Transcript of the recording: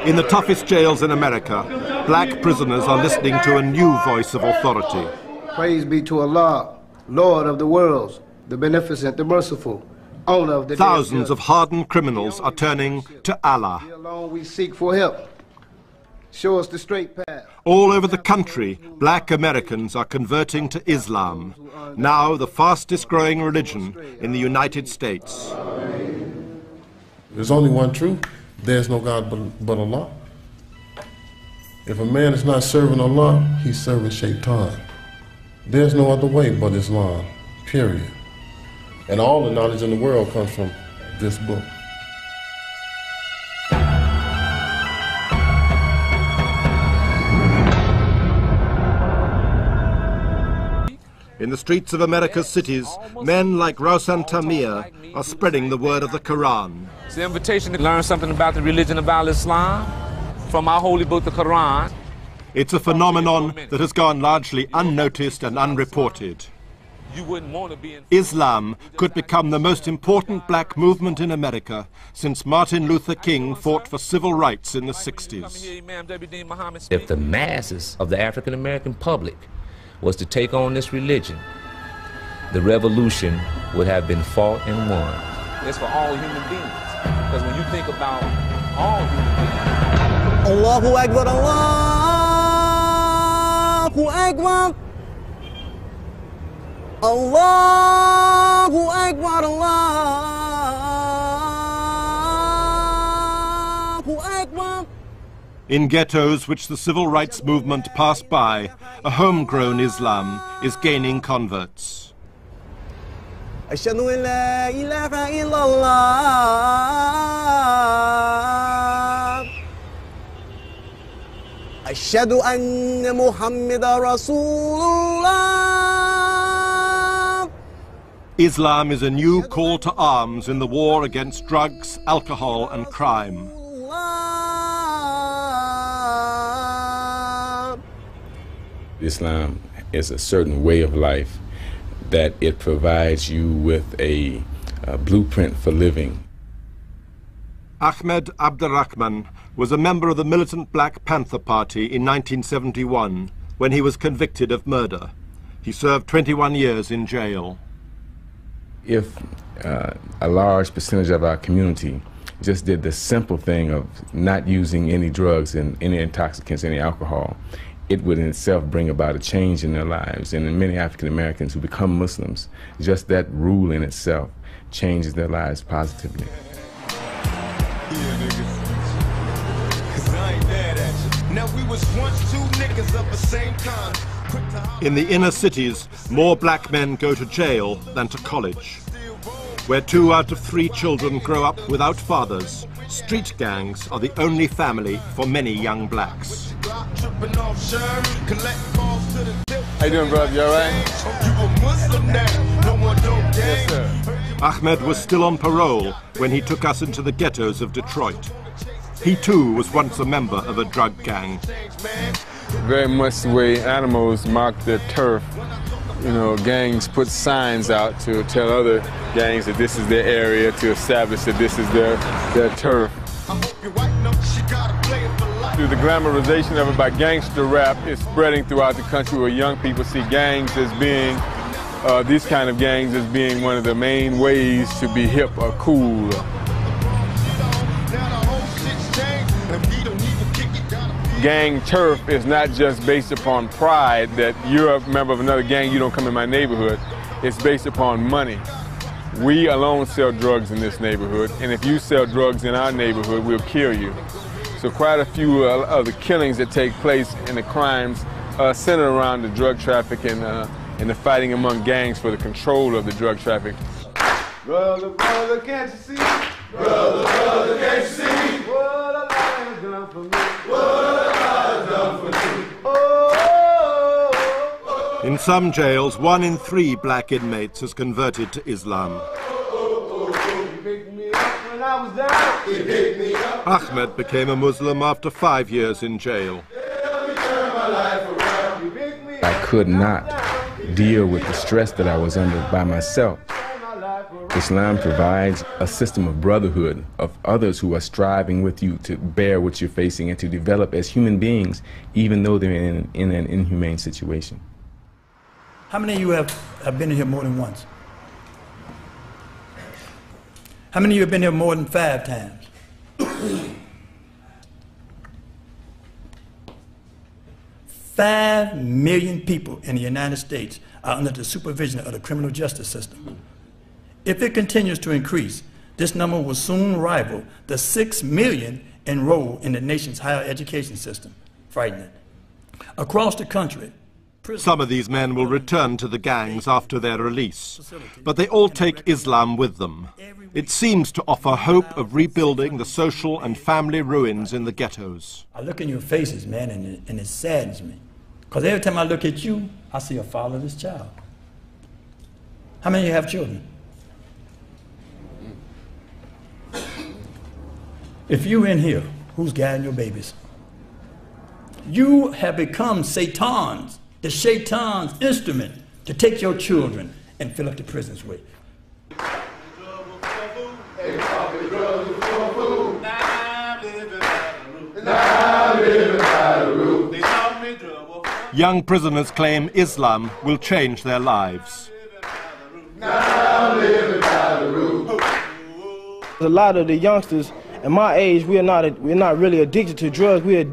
In the toughest jails in America, black prisoners are listening to a new voice of authority. Praise be to Allah, Lord of the worlds, the beneficent, the merciful, owner of the Thousands of hardened criminals are turning to Allah. alone we seek for help. Show us the straight path. All over the country, black Americans are converting to Islam, now the fastest growing religion in the United States. There's only one truth. There's no God but, but Allah. If a man is not serving Allah, he's serving Shaitan. There's no other way but Islam, period. And all the knowledge in the world comes from this book. In the streets of America's cities, men like Rausan Tamir are spreading the word of the Quran. It's the invitation to learn something about the religion of Al Islam from our holy book, the Quran. It's a phenomenon that has gone largely unnoticed and unreported. You wouldn't want to be in. Islam could become the most important black movement in America since Martin Luther King fought for civil rights in the 60s. Imam W.D. Muhammad If the masses of the African American public was to take on this religion, the revolution would have been fought and won. It's for all human beings. Because when you think about all human beings, Allahu Akbar, Allahu Akbar. Allahu Akbar, Allahu Akbar. In ghettos which the civil rights movement passed by, a homegrown Islam is gaining converts. أشهد أن لا إله إلا الله أشهد أن محمد رسول الله Islam is a new call to arms in the war against drugs, alcohol, and crime. Islam is a certain way of life that it provides you with a, a blueprint for living. Ahmed Abderrahman was a member of the militant Black Panther Party in 1971 when he was convicted of murder. He served 21 years in jail. If uh, a large percentage of our community just did the simple thing of not using any drugs and any intoxicants, any alcohol, it would in itself bring about a change in their lives. And in many African Americans who become Muslims, just that rule in itself changes their lives positively. In the inner cities, more black men go to jail than to college. Where two out of three children grow up without fathers, street gangs are the only family for many young blacks. Glock tripping off shirt, collect calls to the tip. How you doing, brother? You all right? You a Muslim now, no more dope gang. Yes, sir. Ahmed was still on parole when he took us into the ghettos of Detroit. He too was once a member of a drug gang. Very much the way animals mark their turf. You know, gangs put signs out to tell other gangs that this is their area, to establish that this is their, their turf. Through the glamorization of it by gangster rap, it's spreading throughout the country where young people see gangs as being, uh, these kind of gangs as being one of the main ways to be hip or cool. Gang turf is not just based upon pride that you're a member of another gang, you don't come in my neighborhood. It's based upon money. We alone sell drugs in this neighborhood, and if you sell drugs in our neighborhood, we'll kill you. So quite a few uh, of the killings that take place and the crimes uh, center around the drug trafficking uh, and the fighting among gangs for the control of the drug traffic. Brother, brother, can't you see? Brother, brother, can't you see? In some jails, one in three black inmates has converted to Islam. Ahmed became a Muslim after five years in jail. I could not deal with the stress that I was under by myself. Islam provides a system of brotherhood, of others who are striving with you to bear what you're facing and to develop as human beings, even though they're in, in an inhumane situation. How many of you have, have been here more than once? How many of you have been here more than five times? Five million people in the United States are under the supervision of the criminal justice system. If it continues to increase, this number will soon rival the six million enrolled in the nation's higher education system. Frightening. Across the country, Some of these men will return to the gangs after their release, but they all take Islam with them. It seems to offer hope of rebuilding the social and family ruins in the ghettos. I look in your faces, man, and it, and it saddens me. Because every time I look at you, I see a fatherless child. How many of you have children? If you in here, who's guiding your babies? You have become Satan's, the Shaitan's instrument to take your children and fill up the prisons with. Young prisoners claim Islam will change their lives. A lot of the youngsters in my age, we're not we're not really addicted to drugs. We're